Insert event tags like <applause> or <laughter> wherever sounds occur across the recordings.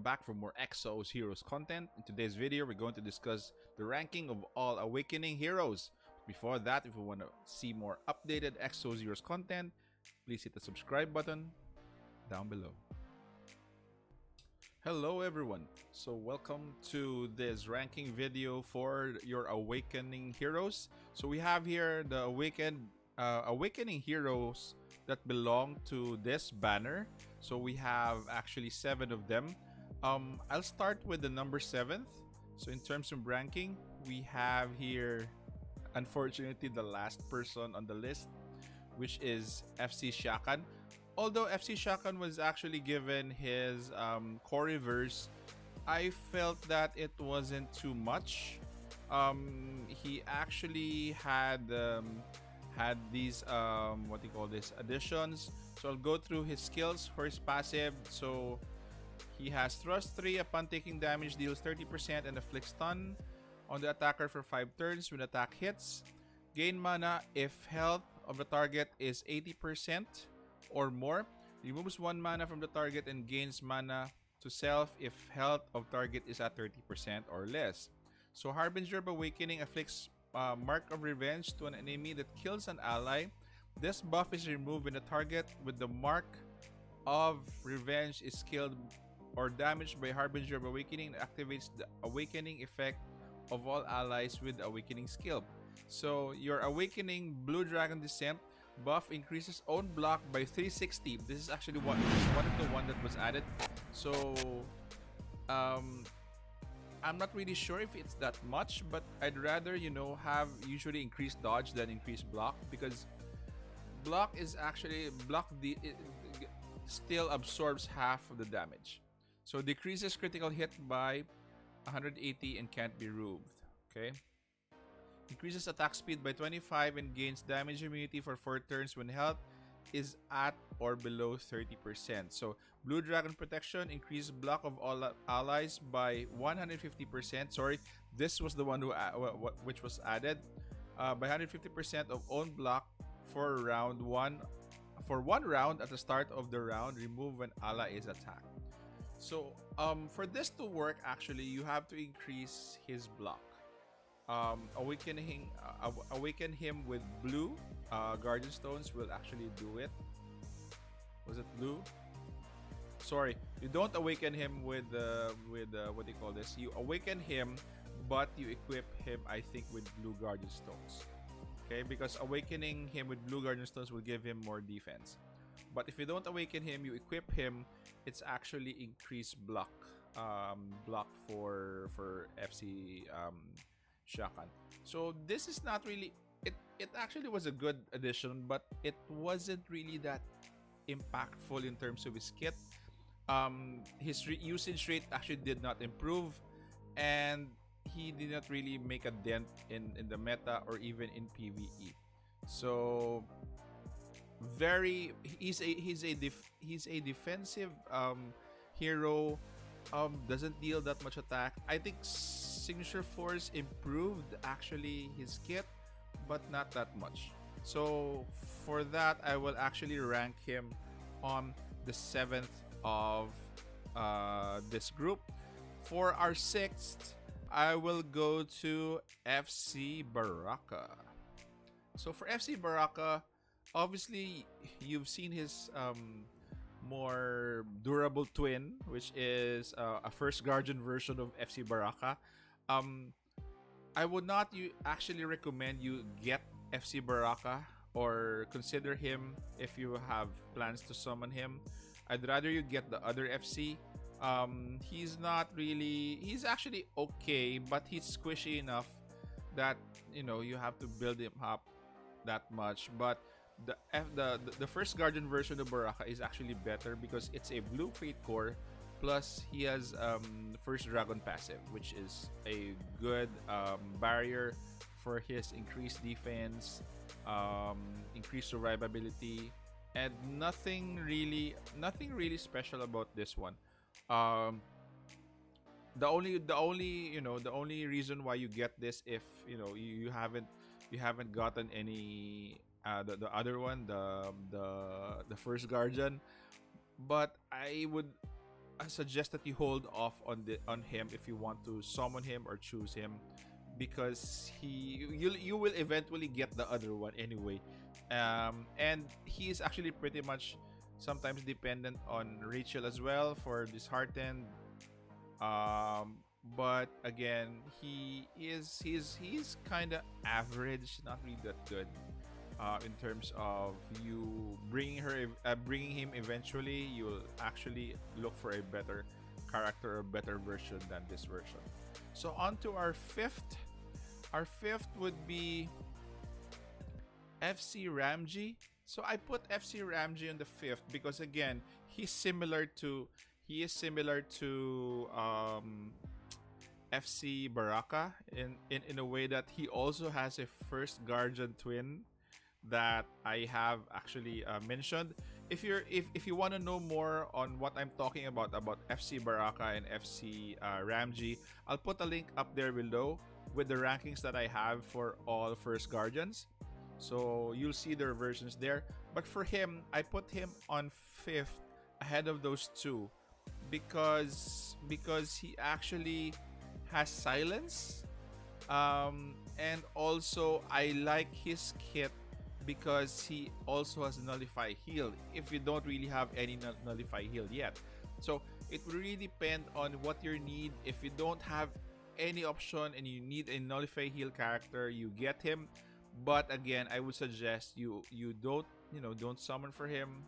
welcome back for more Exos Heroes content. In today's video, we're going to discuss the ranking of all Awakening Heroes. Before that, if you want to see more updated Exos Heroes content, please hit the subscribe button down below. Hello everyone, so welcome to this ranking video for your Awakening Heroes. So we have here the Awakened, uh, Awakening Heroes that belong to this banner. So we have actually seven of them. Um, I'll start with the number seventh. So in terms of ranking, we have here, unfortunately, the last person on the list, which is FC Shakan. Although FC Shakan was actually given his um, core reverse, I felt that it wasn't too much. Um, he actually had um, had these um, what do you call this additions. So I'll go through his skills for his passive. So he has thrust 3 upon taking damage deals 30% and afflicts stun on the attacker for 5 turns when attack hits. Gain mana if health of the target is 80% or more. Removes 1 mana from the target and gains mana to self if health of target is at 30% or less. So Harbinger of Awakening afflicts uh, Mark of Revenge to an enemy that kills an ally. This buff is removed when the target with the Mark of Revenge is killed or damaged by Harbinger of Awakening activates the Awakening effect of all allies with Awakening skill. So your Awakening Blue Dragon Descent buff increases own block by 360. This is actually one, one of the one that was added. So um, I'm not really sure if it's that much, but I'd rather, you know, have usually increased dodge than increased block because block is actually block the still absorbs half of the damage. So decreases critical hit by 180 and can't be removed. Okay. Increases attack speed by 25 and gains damage immunity for 4 turns when health is at or below 30%. So Blue Dragon Protection increases block of all allies by 150%. Sorry, this was the one who which was added uh, by 150% of own block for round one. For one round at the start of the round, remove when ally is attacked. So um, for this to work, actually, you have to increase his block. Um, awakening uh, awaken him with blue. Uh, guardian stones will actually do it. Was it blue? Sorry you don't awaken him with uh, with uh, what do you call this? You awaken him but you equip him i think with blue guardian stones. Okay because awakening him with blue guardian stones will give him more defense but if you don't awaken him you equip him it's actually increased block um, block for for fc um, Shakan. So this is not really it it actually was a good addition, but it wasn't really that impactful in terms of his kit. Um, his usage rate actually did not improve, and he did not really make a dent in, in the meta or even in PVE. So very he's a he's a def, he's a defensive um, hero. Um, doesn't deal that much attack. I think Signature Force improved actually his kit, but not that much. So for that, I will actually rank him on the seventh of uh, this group. For our sixth, I will go to FC Baraka. So for FC Baraka, obviously you've seen his um, more durable twin, which is uh, a first guardian version of FC Baraka um I would not you actually recommend you get FC Baraka or consider him if you have plans to summon him. I'd rather you get the other FC. Um, he's not really he's actually okay, but he's squishy enough that you know you have to build him up that much. But the the the first Guardian version of Baraka is actually better because it's a blue fate core Plus, he has um, first dragon passive, which is a good um, barrier for his increased defense, um, increased survivability, and nothing really, nothing really special about this one. Um, the only, the only, you know, the only reason why you get this if you know you, you haven't, you haven't gotten any uh, the, the other one, the the the first guardian. But I would suggest that you hold off on the on him if you want to summon him or choose him because he you you will eventually get the other one anyway. Um, and he is actually pretty much sometimes dependent on Rachel as well for disheartened. Um, but again, he is he's he's kind of average, not really that good. Uh, in terms of you bringing her, uh, bringing him eventually, you'll actually look for a better character, a better version than this version. So on to our fifth. Our fifth would be FC Ramji. So I put FC Ramji on the fifth because again, he's similar to he is similar to um, FC Baraka in, in in a way that he also has a first guardian twin that I have actually uh, mentioned. If you're if, if you want to know more on what I'm talking about about FC Baraka and FC uh, Ramji, I'll put a link up there below with the rankings that I have for all first guardians. So you'll see their versions there. But for him, I put him on fifth ahead of those two because because he actually has silence um, and also I like his kit because he also has nullify heal if you don't really have any nullify heal yet. So it will really depend on what your need. If you don't have any option and you need a nullify heal character you get him. But again i would suggest you you don't you know don't summon for him.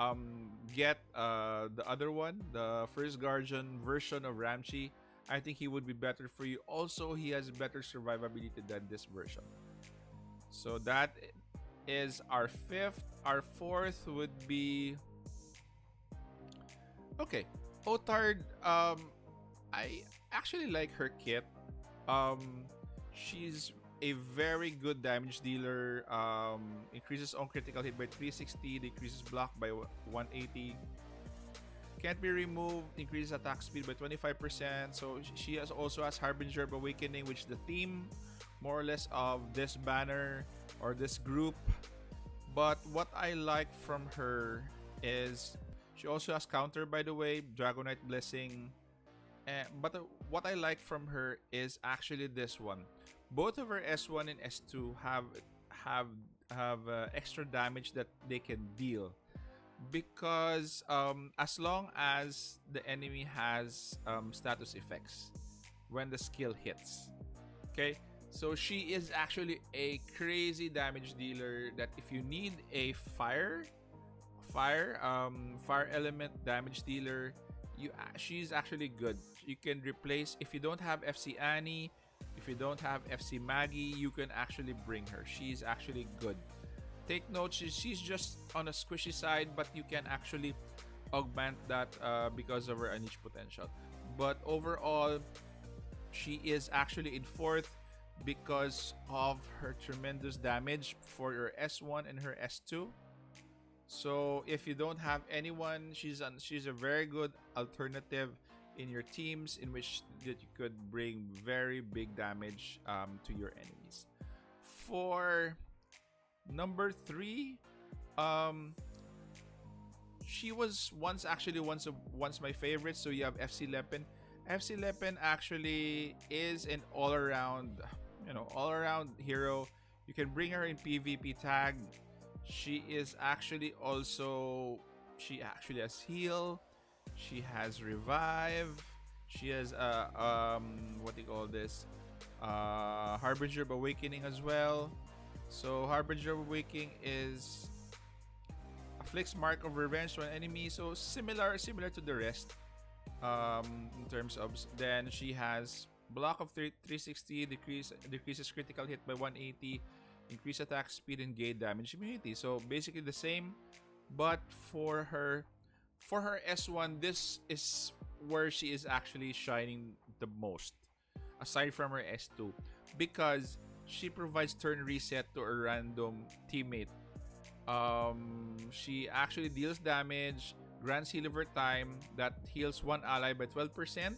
Um get uh the other one the first guardian version of ramji. I think he would be better for you. Also he has better survivability than this version. So that is our fifth our fourth would be okay otard um i actually like her kit um she's a very good damage dealer. Um, increases on critical hit by 360, decreases block by 180. Can't be removed, increases attack speed by 25%. So she has also has Harbinger of Awakening, which is the theme more or less of this banner or this group. But what I like from her is she also has counter by the way, Dragonite Blessing. Uh, but what I like from her is actually this one both of her S1 and S2 have have have uh, extra damage that they can deal because um, as long as the enemy has um, status effects when the skill hits okay so she is actually a crazy damage dealer that if you need a fire fire um fire element damage dealer you she's actually good you can replace if you don't have fc annie if you don't have FC Maggie, you can actually bring her. She's actually good. Take note, she's, she's just on a squishy side, but you can actually augment that uh, because of her niche potential. But overall, she is actually in fourth because of her tremendous damage for her S1 and her S2. So if you don't have anyone, she's an, she's a very good alternative in your teams in which that you could bring very big damage um, to your enemies. For number three, um, she was once actually once once my favorite. So you have FC Lepen. FC Lepen actually is an all-around, you know, all-around hero. You can bring her in PvP tag. She is actually also she actually has heal she has revive. She has uh um what do you call this? Uh Harbinger of Awakening as well. So Harbinger of Awakening is afflicts mark of revenge to an enemy. So similar similar to the rest. Um in terms of then she has block of 360 decrease decreases critical hit by 180 increase attack speed and gain damage immunity so basically the same but for her for her S1, this is where she is actually shining the most, aside from her S2, because she provides turn reset to a random teammate. Um, she actually deals damage, grants heal over time that heals one ally by 12%,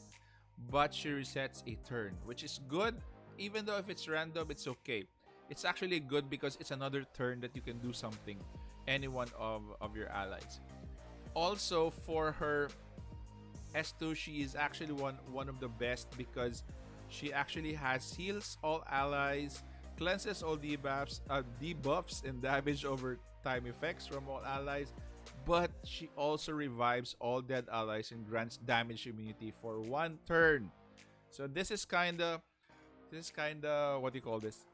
but she resets a turn, which is good. Even though if it's random, it's okay. It's actually good because it's another turn that you can do something, any one of, of your allies also for her S2, she is actually one one of the best because she actually has heals all allies, cleanses all debuffs, uh, debuffs and <laughs> damage over time effects from all allies, but she also revives all dead allies and grants damage immunity for one turn. So this is kinda this is kinda what do you call this?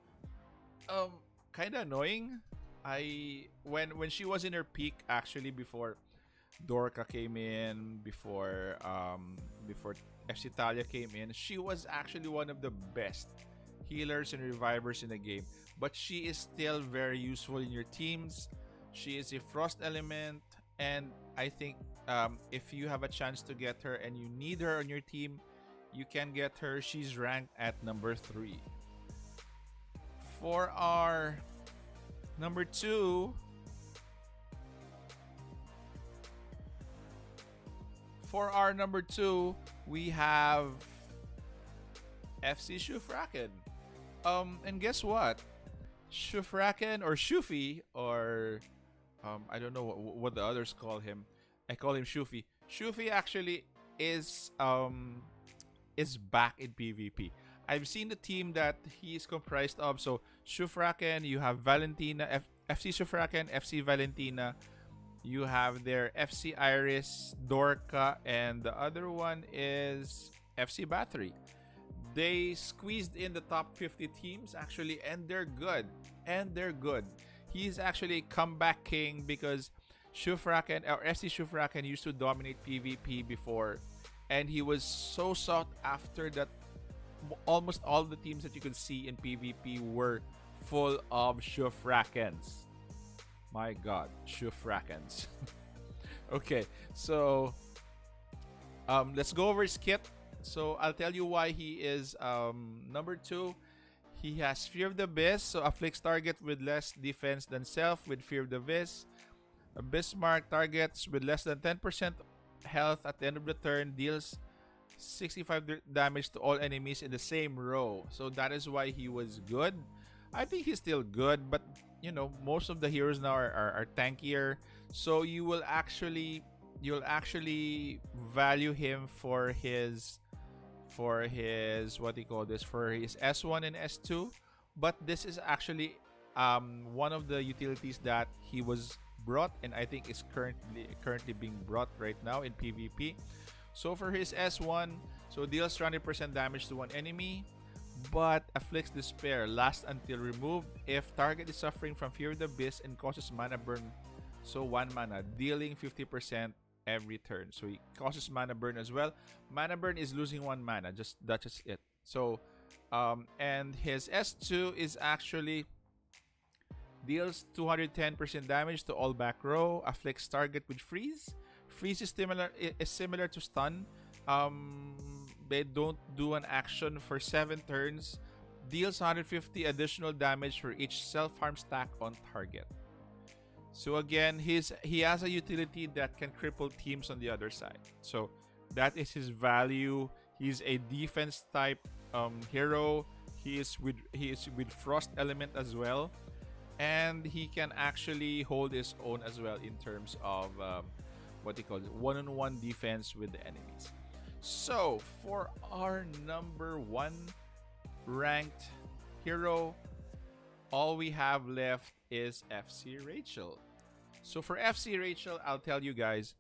Um kinda annoying. I when when she was in her peak actually before Dorka came in, before um before FC Talia came in, she was actually one of the best healers and revivers in the game. But she is still very useful in your teams. She is a frost element, and I think um, if you have a chance to get her and you need her on your team, you can get her. She's ranked at number three. For our number two, for our number two, we have FC Shufraken. Um, and guess what? Shufraken or Shufi or um, I don't know what, what the others call him. I call him Shufi. Shufi actually is um is back in PvP. I've seen the team that he is comprised of. So Shufraken, you have Valentina, F- FC Shufraken, FC Valentina. You have their FC Iris, Dorka, and the other one is FC Battery. They squeezed in the top 50 teams actually, and they're good. And they're good. He's actually comeback king because Shufraken or FC Shufraken used to dominate PvP before, and he was so sought after that almost all the teams that you could see in PvP were full of Shufrakens. My god, Shufrakens. <laughs> okay, so um, let's go over his kit. So I'll tell you why he is um, number two. He has Fear of the Abyss, so afflicts target with less defense than self with Fear of the Abyss. Mark targets with less than 10% health at the end of the turn deals 65 damage to all enemies in the same row. So that is why he was good. I think he's still good, but you know, most of the heroes now are, are, are tankier. So you will actually you'll actually value him for his for his what do you call this for his S1 and S2 but this is actually um, one of the utilities that he was brought and I think is currently currently being brought right now in PvP so for his S1 so deals 20% damage to one enemy but afflicts despair lasts until removed if target is suffering from fear of the abyss and causes mana burn. So one mana dealing 50% every turn. So he causes mana burn as well. Mana burn is losing one mana. Just that's just it. So um and his S2 is actually deals 210% damage to all back row, afflicts target with freeze. Freeze is similar is similar to stun. Um they don't do an action for 7 turns. Deals 150 additional damage for each self-harm stack on target. So again, he's he has a utility that can cripple teams on the other side. So that is his value. He's a defense type um, hero. He is with he is with frost element as well, and he can actually hold his own as well in terms of um, what he calls one-on-one defense with the enemies. So for our number one ranked hero, all we have left is FC Rachel. So for FC Rachel, I'll tell you guys,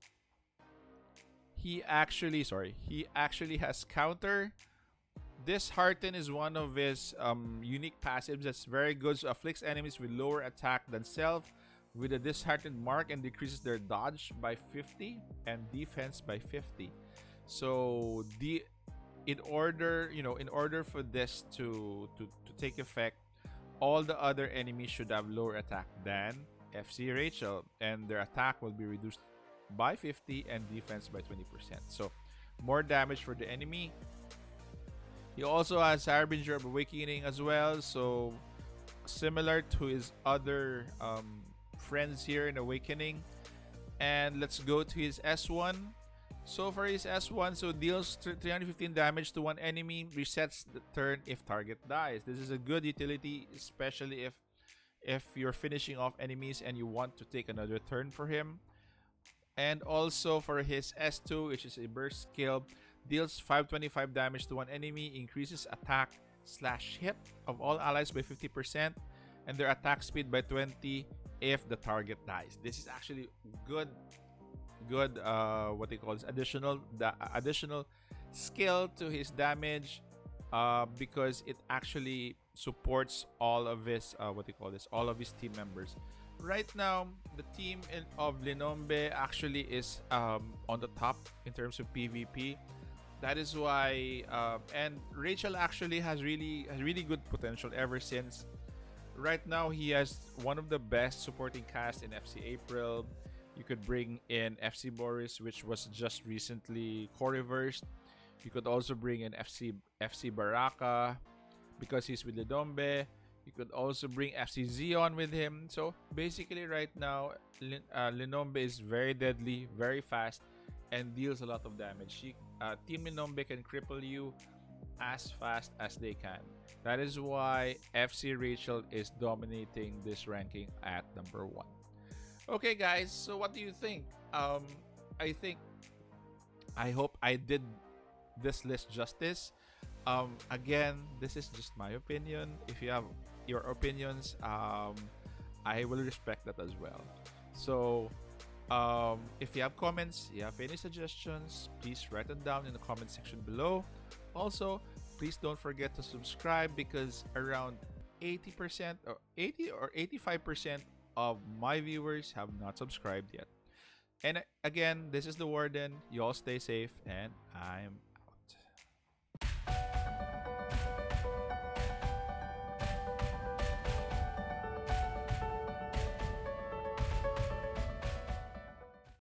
he actually, sorry, he actually has counter. This Dishearten is one of his um, unique passives that's very good. So afflicts enemies with lower attack than self with a disheartened mark and decreases their dodge by 50 and defense by 50. So the in order, you know, in order for this to to, to take effect, all the other enemies should have lower attack than FC Rachel, and their attack will be reduced by 50 and defense by 20%. So, more damage for the enemy. He also has Harbinger of Awakening as well, so similar to his other um, friends here in Awakening. And let's go to his S1. So for his S1, so deals 315 damage to one enemy, resets the turn if target dies. This is a good utility, especially if if you're finishing off enemies and you want to take another turn for him. And also for his S2, which is a burst skill, deals 525 damage to one enemy, increases attack slash hit of all allies by 50%, and their attack speed by 20 if the target dies. This is actually good, good. Uh, what they call this additional the additional skill to his damage, uh, because it actually supports all of his uh, what they call this all of his team members. Right now, the team in, of Linombe actually is um, on the top in terms of PvP. That is why, uh, and Rachel actually has really has really good potential ever since right now he has one of the best supporting cast in FC April. You could bring in FC Boris, which was just recently core-reversed. You could also bring in FC FC Baraka because he's with Linombe. You could also bring FC Zion with him. So basically, right now, Lin- uh, Linombe is very deadly, very fast, and deals a lot of damage. She, uh, Team Linombe can cripple you as fast as they can. That is why FC Rachel is dominating this ranking at number one. Okay, guys, so what do you think? Um, I think I hope I did this list justice. Um, again, this is just my opinion. If you have your opinions, um, I will respect that as well. So, um, if you have comments, you have any suggestions, please write them down in the comment section below. Also, please don't forget to subscribe because around 80% or 80 or 85% of my viewers have not subscribed yet. And uh, again, this is the Warden. You all stay safe, and I'm